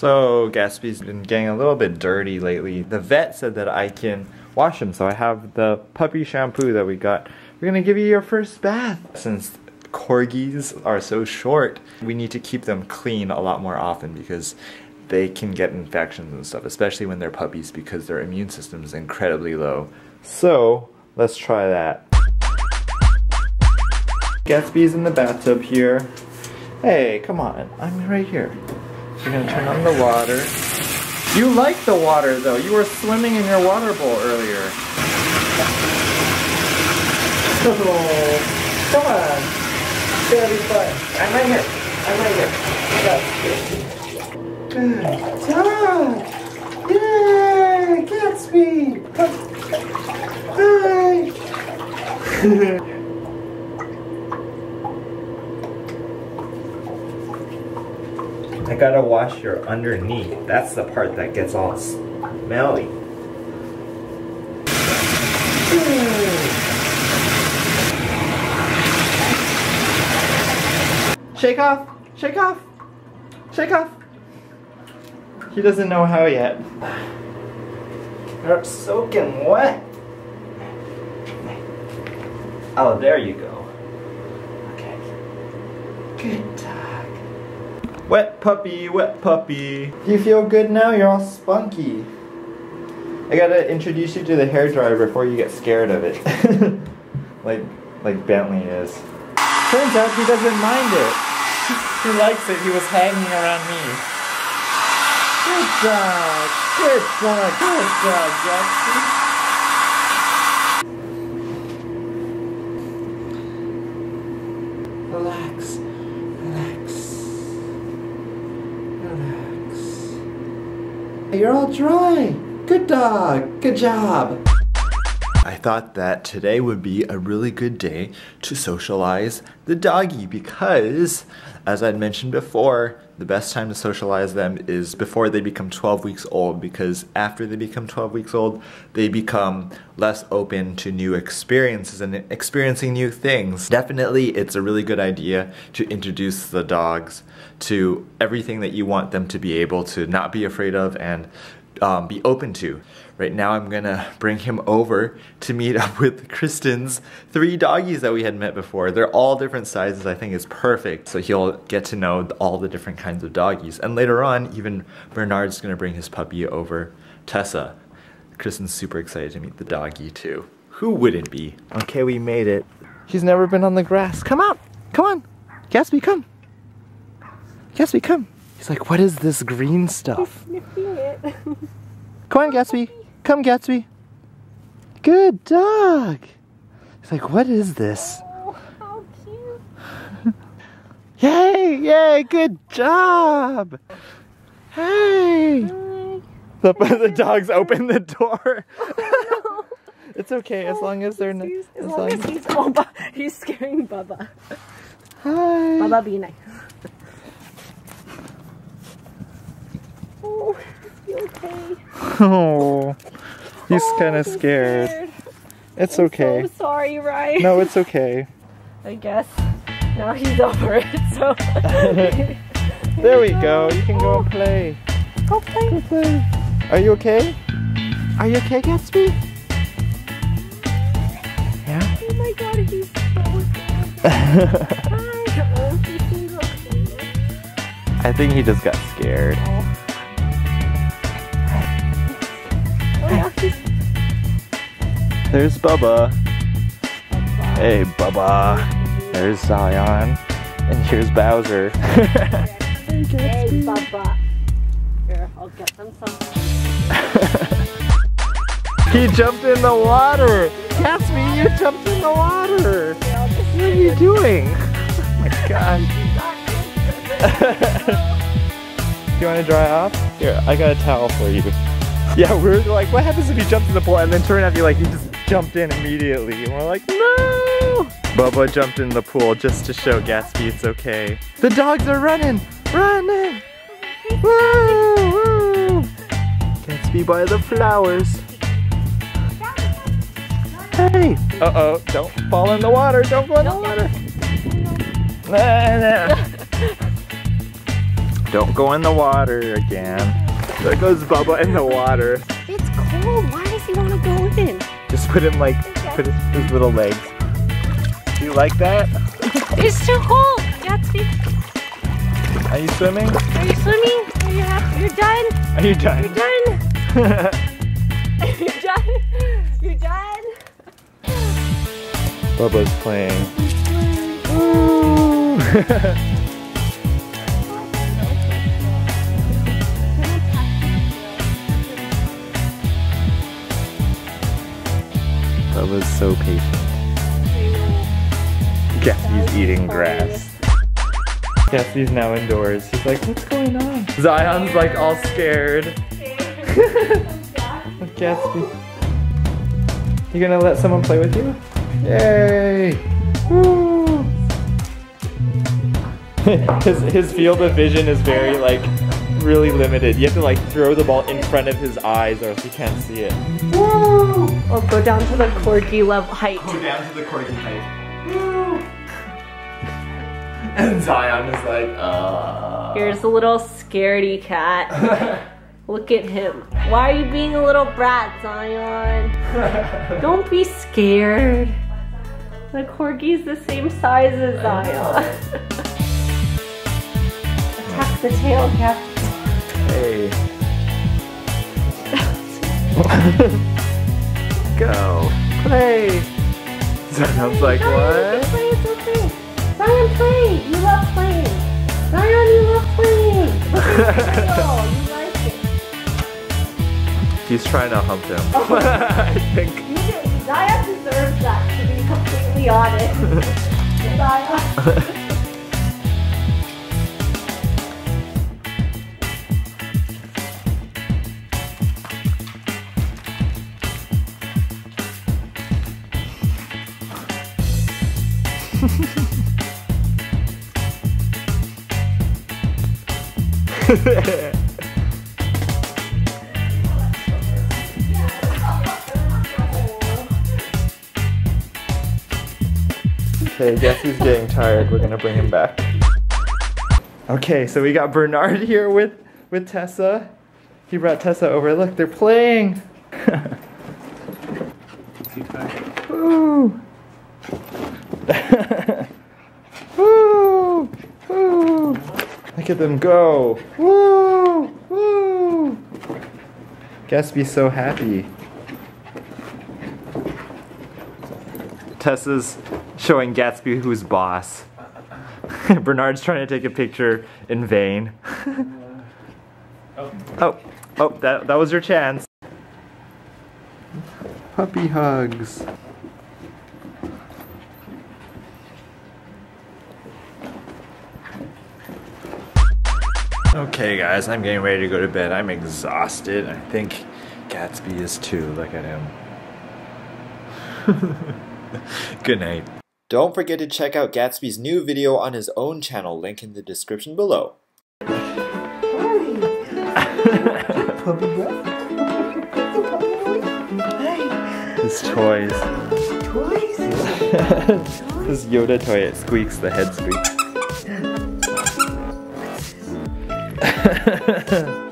So Gatsby's been getting a little bit dirty lately. The vet said that I can wash him, so I have the puppy shampoo that we got. We're gonna give you your first bath. Since corgis are so short, we need to keep them clean a lot more often because they can get infections and stuff, especially when they're puppies because their immune system is incredibly low. So, let's try that. Gatsby's in the bathtub here. Hey, come on, I'm right here. You're gonna turn on the water. You like the water though, you were swimming in your water bowl earlier. Oh, come on. It's gonna be fun. I'm right here. I'm right here. Good dog! Yay! Gatsby! Hi! gotta wash your underneath. That's the part that gets all smelly. Shake off! Shake off! Shake off! He doesn't know how yet. You're soaking wet. Oh, there you go. Okay. Good dog. Wet puppy, wet puppy. Do you feel good now? You're all spunky. I gotta introduce you to the hair dryer before you get scared of it. like, like Bentley is. Turns out he doesn't mind it. He likes it. He was hanging around me. Good job. Good job. Good job, Jackson. Relax. Relax. You're all dry. Good dog. Good job. I thought that today would be a really good day to socialize the doggy because, as I'd mentioned before, the best time to socialize them is before they become 12 weeks old because after they become 12 weeks old, they become less open to new experiences and experiencing new things. Definitely, it's a really good idea to introduce the dogs to everything that you want them to be able to not be afraid of and um, be open to. Right now I'm gonna bring him over to meet up with Kristen's three doggies that we had met before. They're all different sizes, I think is perfect. So he'll get to know all the different kinds of doggies. And later on, even Bernard's gonna bring his puppy over, Tessa. Kristen's super excited to meet the doggy too. Who wouldn't be? Okay, we made it. He's never been on the grass. Come out, come on. Gatsby, come. Gatsby, come. He's like, what is this green stuff? It. Come on, Gatsby. Come, Gatsby. Good dog. He's like, what is this? Oh, how cute. Yay, yay, good job. Hey. Hi. The, the dogs open the door. Oh, it's okay as oh, long as they're not. He's, as As long as he's, oh, he's scaring Bubba. Hi. Bubba, be nice. Oh, you okay? Oh, he's Oh, kind of he's scared. It's I'm okay. So sorry, right? No, it's okay. I guess now he's over it. So There we go. You can go and play. go play. Go play. Are you okay? Are you okay, Gatsby? Yeah. Oh my god, he's so scared. Hi. He's so cute. I think he just got scared. There's Bubba. Bubba. Hey, Bubba. There's Zion. And here's Bowser. Hey, Bubba. Here, I'll get them some. he jumped in the water. Gatsby, you jumped in the water. Here, I'll just What are you doing? Oh my gosh. Do you want to dry off? Here, I got a towel for you. Yeah, we are like, what happens if you jump in the pool and then turn out you like you just jumped in immediately? And we're like, no! Bubba jumped in the pool just to show Gatsby it's okay. The dogs are running! Running! Woo! Woo! Gatsby by the flowers. Hey! Uh-oh, don't fall in the water, don't fall in the water. Don't go in the water again. There goes Bubba in the water. It's cold. Why does he want to go in? Just put him like, put his, his little legs. Do you like that? It's too cold. Gatsby, Are you swimming? are you swimming? Are you happy? You're done. Are you done? You're done. You're done. You're done. Bubba's playing. Bubba's so patient. Gatsby's eating grass. Gatsby's now indoors. He's like, what's going on? Zion's like all scared. Look, Gatsby. You gonna let someone play with you? Yay! Woo! his his field of vision is very like really limited. You have to like throw the ball in front of his eyes or else you can't see it. Or go down to the corgi level height. Go down to the corgi height. and Zion is like, uh. Here's a little scaredy cat. Look at him. Why are you being a little brat, Zion? Don't be scared. The corgi's the same size as Zion. Attack the tail, Cap. Hey. Go. Play. Zion's like, what? Play, it's okay. Zion, play. You love playing. Zion, you love playing. You like it. He's trying to hump him. Oh. I think. Zion deserves that, to be completely honest. Zion. Okay, guess he's getting tired. We're gonna bring him back. Okay, so we got Bernard here with with Tessa. He brought Tessa over. Look, they're playing. Woo! Woo! Woo! Look at them go. Woo! Woo! Gatsby's so happy. Tessa's showing Gatsby who's boss. Bernard's trying to take a picture in vain. oh, oh, that, that was your chance. Puppy hugs. Okay, guys, I'm getting ready to go to bed. I'm exhausted. I think Gatsby is too. Look at him. Good night. Don't forget to check out Gatsby's new video on his own channel, link in the description below. His toys. Toys? This Yoda toy, it squeaks, the head squeaks. Ha ha ha ha.